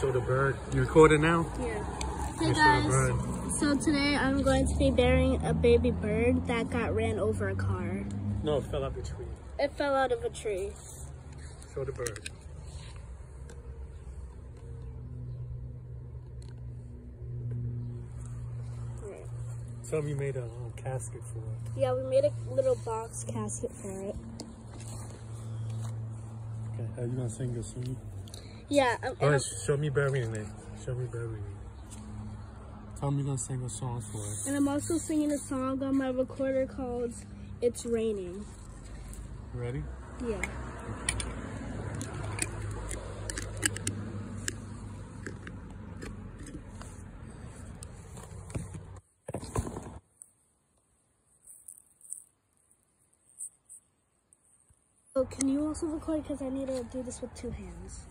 Show the bird. You recording now? Yeah. Hey guys, so today I'm going to be burying a baby bird that got ran over a car. No, it fell out of a tree. It fell out of a tree. Show the bird. Right. Tell me you made a um, casket for it. Yeah, we made a little box casket for it. Okay, are you gonna sing a song? Yeah, um, All show me burying it. Show me burying it. Tell me you're gonna sing a song for us. and I'm also singing a song on my recorder called It's Raining. Ready? Yeah. Oh, can you also record? Because I need to do this with two hands.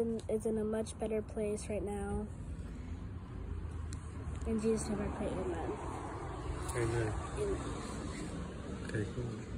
Is in a much better place right now. In Jesus' name I pray, amen. Amen. Amen. Okay, cool.